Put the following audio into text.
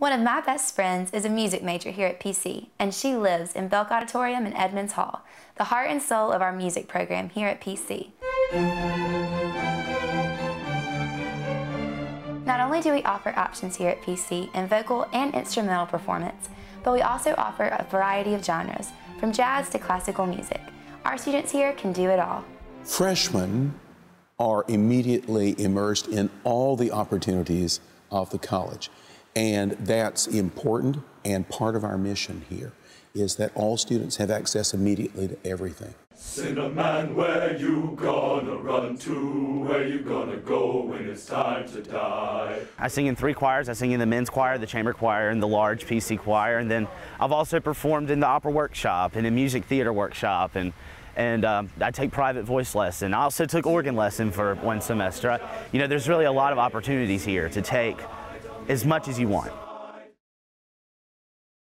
One of my best friends is a music major here at PC, and she lives in Belk Auditorium in Edmunds Hall, the heart and soul of our music program here at PC. Not only do we offer options here at PC in vocal and instrumental performance, but we also offer a variety of genres, from jazz to classical music. Our students here can do it all. Freshmen are immediately immersed in all the opportunities of the college. And that's important and part of our mission here is that all students have access immediately to everything. Sinnerman, where you gonna run to? Where you gonna go when it's time to die? I sing in three choirs. I sing in the men's choir, the chamber choir, and the large PC choir. And then I've also performed in the opera workshop and in music theater workshop. And and um, I take private voice lesson. I also took organ lesson for one semester. I, you know, there's really a lot of opportunities here to take as much as you want.